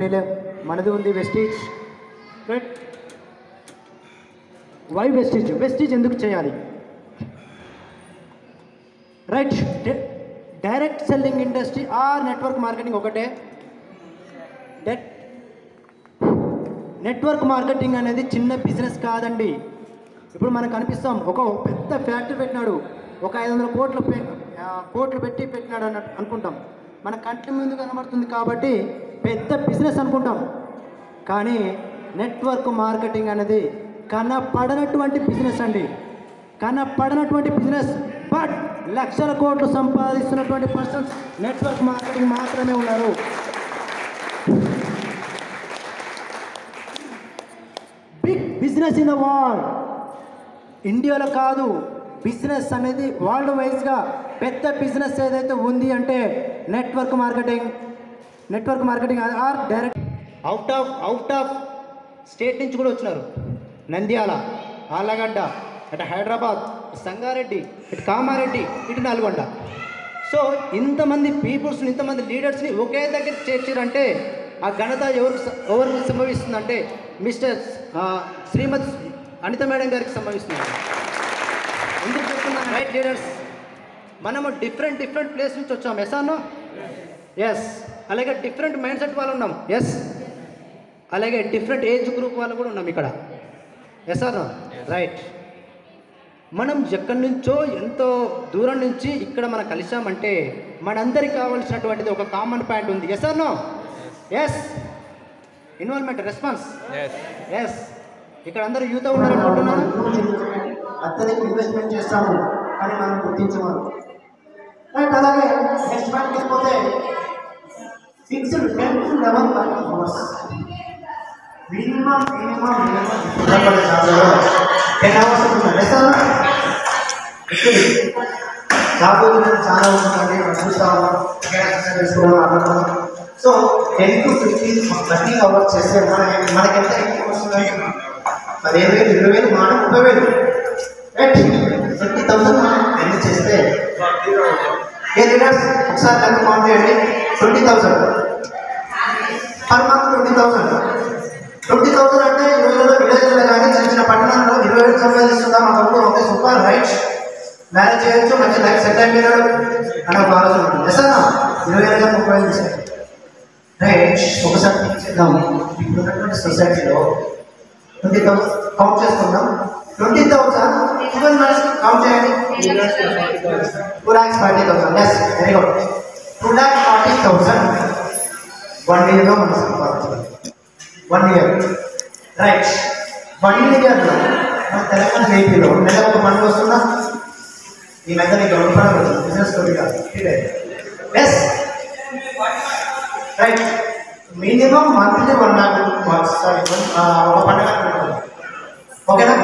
కంపెనీలే మనది ఉంది Vestige right why Vestige Vestige ఎందుకు చేయాలి? Right direct selling industry or network marketing ఒకటే. డెట్ నెట్వర్క్ మార్కెటింగ్ అనేది చిన్న బిజినెస్ కాదండి. ఇప్పుడు మనకు కనిపిస్తాం ఒక పెద్ద ఫ్యాక్టరీ పెట్టినాడు ఒక ఐదు వందల కోట్లు కోట్లు పెట్టి పెట్టినాడు అన్నట్టు అనుకుంటాం. మన కంటి ముందు కనబడుతుంది కాబట్టి పెద్ద బిజినెస్ అనుకుంటాం. కానీ నెట్వర్క్ మార్కెటింగ్ అనేది కనపడనటువంటి బిజినెస్ అండి. కనపడనటువంటి బిజినెస్ బట్ లక్షల కోట్లు సంపాదిస్తున్నటువంటి పర్సన్స్ నెట్వర్క్ మార్కెటింగ్ మాత్రమే ఉన్నారు. Big business in the world. ఇండియాలో కాదు బిజినెస్ అనేది వరల్డ్ వైజ్గా పెద్ద బిజినెస్ ఏదైతే ఉంది అంటే network marketing network marketing or direct out of out of state నుంచి కూడా వచ్చినారు. నంద్యాల ఆలగడ్డ అటు హైదరాబాద్ సంగారెడ్డి ఇటు కామారెడ్డి ఇటు నల్గొండ. సో ఇంతమంది పీపుల్స్ని ఇంతమంది లీడర్స్ని ఒకే దగ్గర చేర్చారంటే ఆ ఘనత ఎవరు ఎవరికి సంభవిస్తుందంటే మిస్టర్ ఆ, శ్రీమతి అనిత మేడం గారికి సంభవిస్తుంది. ఎందుకు చెప్తున్నాను రైట్ లీడర్స్ మనము డిఫరెంట్ డిఫరెంట్ ప్లేస్ నుంచి వచ్చాం. ఎస్ అన్నో ఎస్ అలాగే డిఫరెంట్ మైండ్ సెట్ వాళ్ళు ఉన్నాం. ఎస్ అలాగే డిఫరెంట్ ఏజ్ గ్రూప్ వాళ్ళు కూడా ఉన్నాం ఇక్కడ. ఎస్ అన్నో రైట్ మనం ఎక్కడి నుంచో ఎంతో దూరం నుంచి ఇక్కడ మనం కలిసామంటే మనందరికి కావాల్సినటువంటిది ఒక కామన్ పాయింట్ ఉంది. Yes no yes involvement response yes ఇక్కడ అందరూ యూత్ ఉన్నారనుకుంటున్నాను అత్యధిక ఇన్వెస్ట్మెంట్ చేస్తాము అని మనం గుర్తించమను అలాగే నెక్స్ట్ వెళ్ళిపోతే fixed tenth to eleven working hours minimum minimum minimum ten hours ఉంటుంది ఎస్ జాబ్ చాలా ఉంటుందండి మనం చూస్తా ఉన్నాం చేసుకోవడం ఆడడం so ten to fifteen working hours చేస్తే మన మనకి ఎంత ఇన్కమ్ వస్తుంది? పదిహేను వేలు ఇరవై వేలు మాట ముప్పై వేలు. ఫిఫ్టీ థౌసండ్ మనం ఎన్ని చేస్తే. ఏ లీడర్స్ ఒకసారి లెక్క కౌంట్ చేయండి. Twenty thousand. Per month twenty thousand. Twenty thousand అంటే ఇరవై వేలు విలేజ్లో కానీ చిన్న చిన్న పట్టణాల్లో ఇరవై వేలు సంపాదిస్తుందా? మా తమ్ముడు ఒకే సూపర్ రైట్. మ్యారేజ్ చేయొచ్చు మంచి లైఫ్ సెట్ అయిపోయినాడు అని ఒక ఆలోచన ఉంటుంది. ఎస్ అన్న ఇరవై వేలుగా ముప్పై వేలు రైట్ ఒకసారి చేద్దాం. ఇప్పుడు ఉన్నటువంటి సొసైటీలో ట్వంటీ థౌసండ్ కౌంట్ చేసుకుందాం. Twenty thousand twelve months count చేయండి. Two lakhs forty thousand yes very good two lakh forty thousand one ఇయర్లో మనం సంపాదించాలి. వన్ ఇయర్ రైట్ వన్ ఇయర్లో మన తెలంగాణ ఏపీలో నెల ఒక పనులు వస్తుందా ఈ మధ్య నీకు రెండు పనులు వచ్చింది బిజినెస్ తోటి yes right minimum monthly one lakh sorry ఒక పండుగ ఓకేనా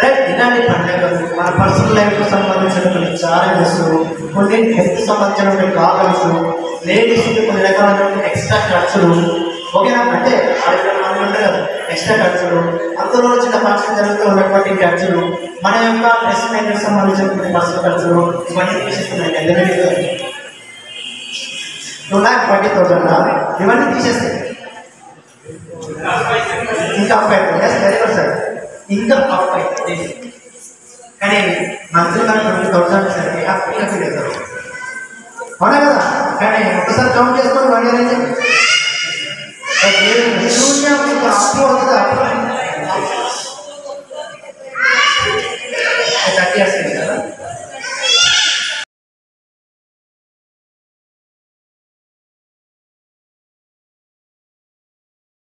రైట్ ఇలాంటి పండుగలు మన పర్సనల్ లైఫ్కి సంబంధించినటువంటి ఛాలెంజెస్ కొన్ని హెల్త్ సంబంధించినటువంటి ప్రాబ్లమ్స్ లేడీస్కి కొన్ని రకాలైనటువంటి ఎక్స్ట్రా ఖర్చులు ఓకేనా అంటే అరవై మంది కదా ఎక్స్ట్రా ఖర్చులు అందులో చిన్న ఫంక్షన్ జరుగుతూ ఉన్నటువంటి ఖర్చులు మన యొక్క డ్రెస్ మేకర్ సంబంధించినటువంటి పర్సనల్ ఖర్చులు ఇవన్నీ తీసేస్తున్నాయి. Eliminate two lakh forty thousand ఇవన్నీ తీసేస్తాయి. ఇంకా అబ్బాయి ఎస్ వెరీ గుడ్ సార్ ఇంకా అబ్బాయి కానీ మంత్రులు మనకి ట్వంటీ థౌసండ్ సార్ హ్యాపీగా ఫీల్ అవునా కదా? కానీ ఒకసారి కౌంట్ చేసుకొని వన్